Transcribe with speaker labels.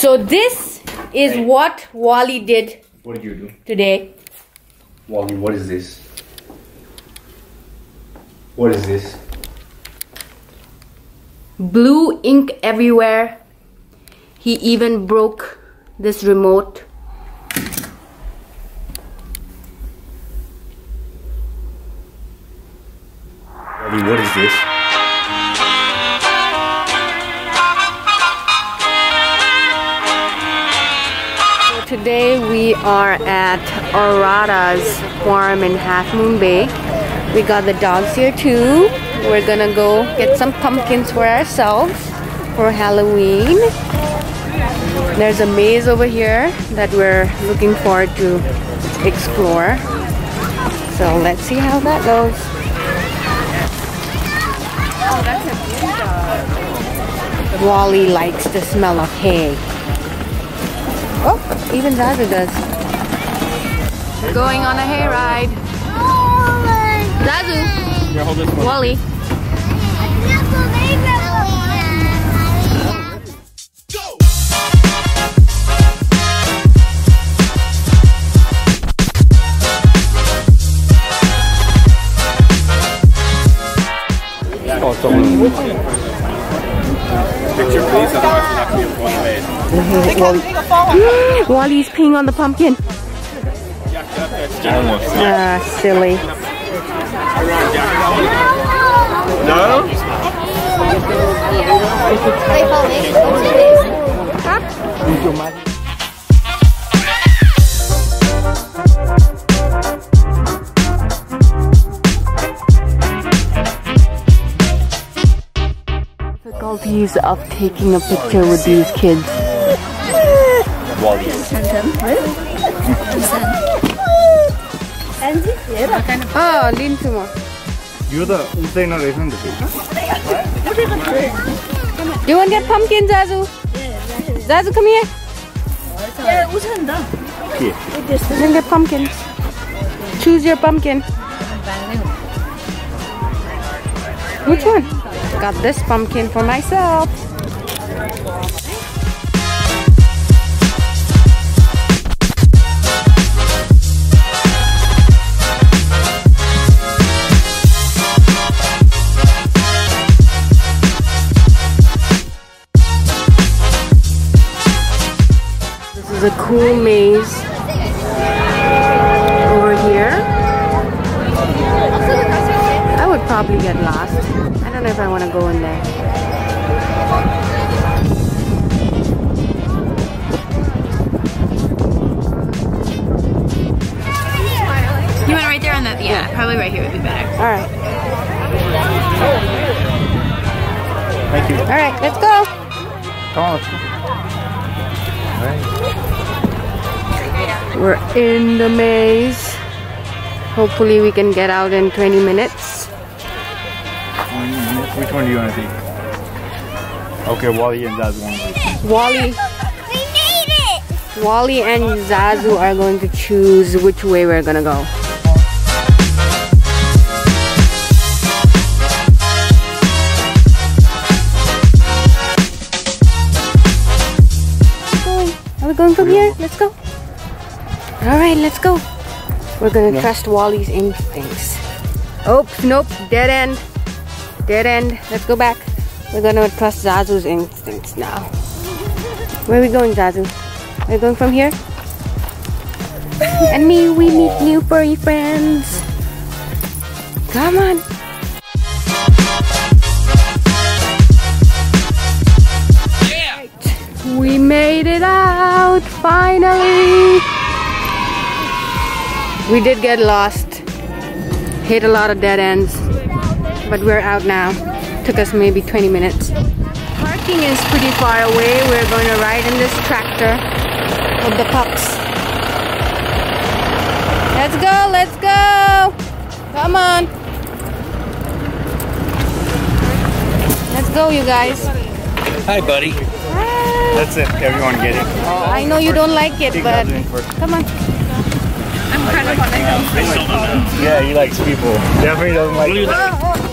Speaker 1: So this is
Speaker 2: Hey.
Speaker 1: what Walle did
Speaker 2: What did you do?
Speaker 1: today.
Speaker 2: Walle, what is this? What is this?
Speaker 1: Blue ink everywhere. He even broke this remote.
Speaker 2: Walle, what is this?
Speaker 1: Today we are at Arata's farm in Half Moon Bay. We got the dogs here too. We're gonna go get some pumpkins for ourselves for Halloween. There's a maze over here that we're looking forward to explore. So let's see how that goes. Walle likes the smell of hay. Oh, even Zazu does. We're going on a hayride. Zazu,
Speaker 2: Yeah, hold this one.
Speaker 1: Walle.
Speaker 2: Oh, someone. Picture please, otherwise we're not going to be one way.
Speaker 1: Walle's peeing on the pumpkin. Ah, silly.
Speaker 2: No?
Speaker 1: Difficulties of taking a picture with these kids.
Speaker 2: Walle.
Speaker 1: Ah, oh, lean two more.
Speaker 2: You're the Usain isn't
Speaker 1: Do you want to get pumpkin, Zazu? Zazu, come here.
Speaker 2: Yeah, Here.
Speaker 1: You can get pumpkins. Choose your pumpkin. Which one? Got this pumpkin for myself. Probably get lost. I don't know if I want to go in there.
Speaker 3: You went right there on that? Yeah, probably right here would be better.
Speaker 1: All right.
Speaker 2: Thank you.
Speaker 1: All right, let's go.
Speaker 2: Come on, let's go.
Speaker 1: We're in the maze. Hopefully we can get out in 20 minutes.
Speaker 2: Which one do you want to take? Okay, Walle and Zazu want to take.
Speaker 1: Walle,
Speaker 3: We made it!
Speaker 1: Walle and Zazu are going to choose which way we're gonna go. Going. Are we going from here? Let's go. All right, let's go. We're gonna trust Walle's instincts. Oh, nope, dead end. Dead end. Let's go back. We're gonna trust Zazu's instincts now. Where are we going, Zazu? Are we going from here? and me, we meet new furry friends. Come on. We made it out finally. We did get lost. Hit a lot of dead ends. But we're out now. Took us maybe 20 minutes. Parking is pretty far away. We're going to ride in this tractor with the pups. Let's go, let's go. Come on. Let's go, you guys.
Speaker 2: Hi, buddy. That's it. Everyone get it.
Speaker 1: Oh, I know you don't like it, but
Speaker 2: Zaz in first.
Speaker 1: come on.
Speaker 3: I'm kind of on the hill.
Speaker 2: Yeah, he likes people. Definitely doesn't like oh, oh.